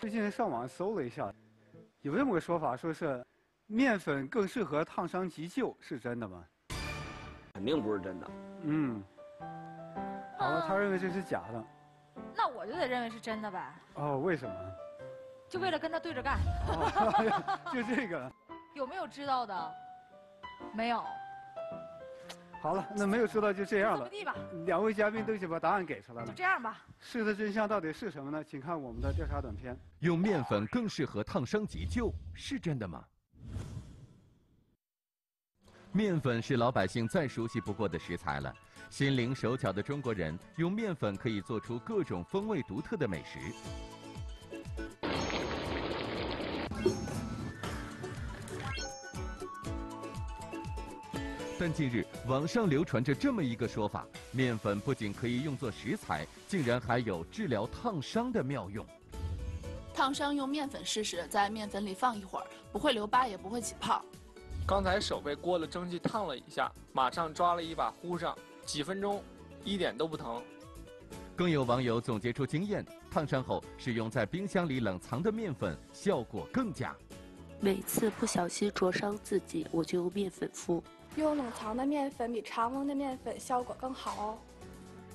最近上网搜了一下，有这么个说法，说是面粉更适合烫伤急救，是真的吗？肯定不是真的。嗯。好了，他认为这是假的。那我就得认为是真的呗。哦，为什么？就为了跟他对着干。就这个。有没有知道的？没有。好了，那没有说到就这样了。地吧。两位嘉宾都已经把答案给出来了。就这样吧。事的真相到底是什么呢？请看我们的调查短片。用面粉更适合烫伤急救，是真的吗？面粉是老百姓再熟悉不过的食材了。心灵手巧的中国人用面粉可以做出各种风味独特的美食。但近日，网上流传着这么一个说法：面粉不仅可以用作食材，竟然还有治疗烫伤的妙用。烫伤用面粉试试，在面粉里放一会儿，不会留疤，也不会起泡。刚才手被锅的蒸汽烫了一下，马上抓了一把糊上，几分钟，一点都不疼。更有网友总结出经验：烫伤后使用在冰箱里冷藏的面粉，效果更佳。每次不小心灼伤自己，我就用面粉敷。用冷藏的面粉比常温的面粉效果更好哦。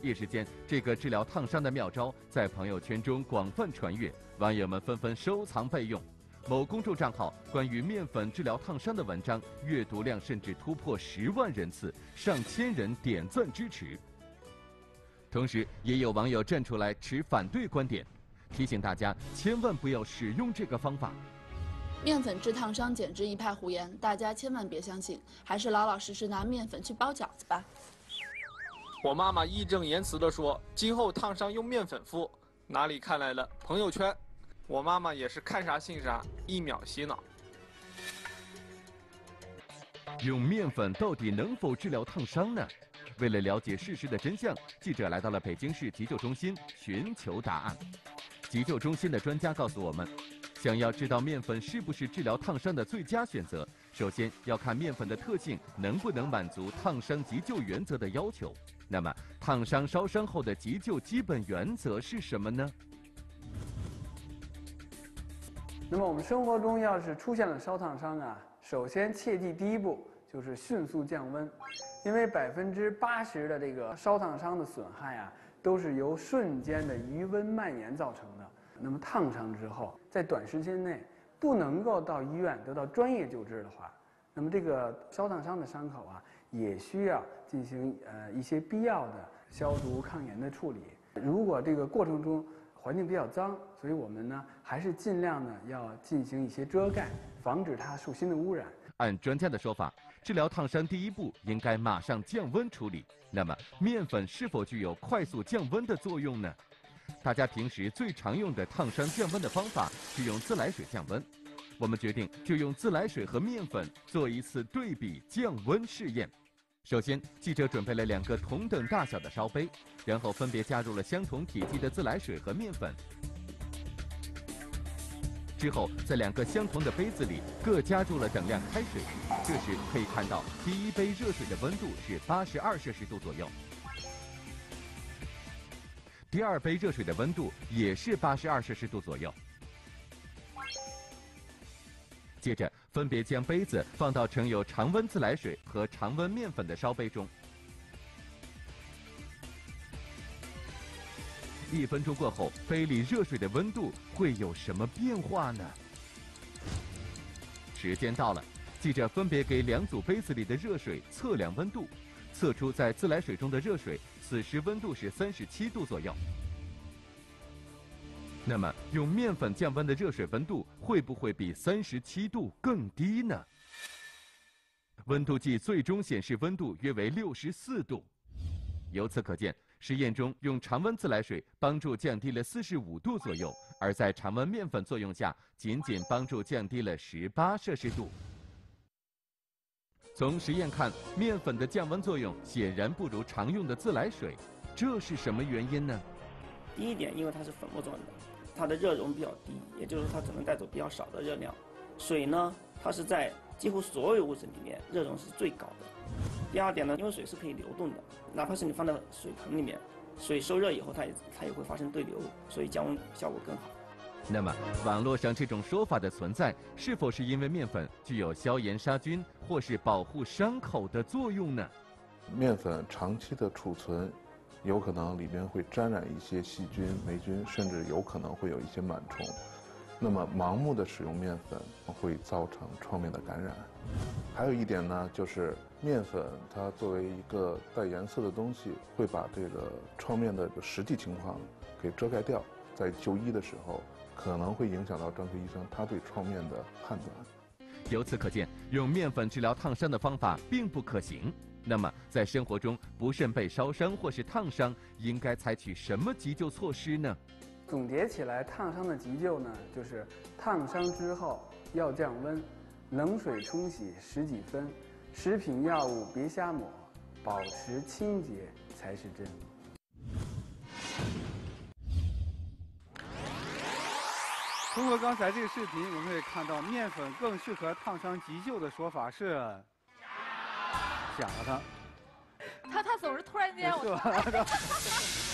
一时间，这个治疗烫伤的妙招在朋友圈中广泛传阅，网友们纷纷收藏备用。某公众账号关于面粉治疗烫伤的文章阅读量甚至突破十万人次，上千人点赞支持。同时，也有网友站出来持反对观点，提醒大家千万不要使用这个方法。面粉治烫伤简直一派胡言，大家千万别相信，还是老老实实拿面粉去包饺子吧。我妈妈义正言辞地说：“今后烫伤用面粉敷。”哪里看来的朋友圈？我妈妈也是看啥信啥，一秒洗脑。用面粉到底能否治疗烫伤呢？为了了解事实的真相，记者来到了北京市急救中心寻求答案。急救中心的专家告诉我们。想要知道面粉是不是治疗烫伤的最佳选择，首先要看面粉的特性能不能满足烫伤急救原则的要求。那么，烫伤烧伤后的急救基本原则是什么呢？那么，我们生活中要是出现了烧烫伤啊，首先切记第一步就是迅速降温，因为百分之八十的这个烧烫伤的损害啊，都是由瞬间的余温蔓延造成的。那么烫伤之后，在短时间内不能够到医院得到专业救治的话，那么这个烧烫伤的伤口啊，也需要进行呃一些必要的消毒抗炎的处理。如果这个过程中环境比较脏，所以我们呢还是尽量呢要进行一些遮盖，防止它受新的污染。按专家的说法，治疗烫伤第一步应该马上降温处理。那么面粉是否具有快速降温的作用呢？大家平时最常用的烫伤降温的方法是用自来水降温。我们决定就用自来水和面粉做一次对比降温试验。首先，记者准备了两个同等大小的烧杯，然后分别加入了相同体积的自来水和面粉。之后，在两个相同的杯子里各加入了等量开水。这时可以看到，第一杯热水的温度是八十二摄氏度左右。第二杯热水的温度也是八十二摄氏度左右。接着，分别将杯子放到盛有常温自来水和常温面粉的烧杯中。一分钟过后，杯里热水的温度会有什么变化呢？时间到了，记者分别给两组杯子里的热水测量温度，测出在自来水中的热水。此时温度是三十七度左右。那么用面粉降温的热水温度会不会比三十七度更低呢？温度计最终显示温度约为六十四度。由此可见，实验中用常温自来水帮助降低了四十五度左右，而在常温面粉作用下，仅仅帮助降低了十八摄氏度。从实验看，面粉的降温作用显然不如常用的自来水，这是什么原因呢？第一点，因为它是粉末状的，它的热容比较低，也就是它只能带走比较少的热量。水呢，它是在几乎所有物质里面热容是最高的。第二点呢，因为水是可以流动的，哪怕是你放在水盆里面，水受热以后，它也它也会发生对流，所以降温效果更好。那么，网络上这种说法的存在，是否是因为面粉具有消炎杀菌或是保护伤口的作用呢？面粉长期的储存，有可能里面会沾染一些细菌、霉菌，甚至有可能会有一些螨虫。那么，盲目的使用面粉会造成创面的感染。还有一点呢，就是面粉它作为一个带颜色的东西，会把这个创面的实际情况给遮盖掉，在就医的时候。可能会影响到专科医生他对创面的判断。由此可见，用面粉治疗烫伤的方法并不可行。那么，在生活中不慎被烧伤或是烫伤，应该采取什么急救措施呢？总结起来，烫伤的急救呢，就是烫伤之后要降温，冷水冲洗十几分，食品药物别瞎抹，保持清洁才是真。通过刚才这个视频，我们可以看到面粉更适合烫伤急救的说法是假的。他他总是突然间我。